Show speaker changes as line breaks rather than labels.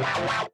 Wow.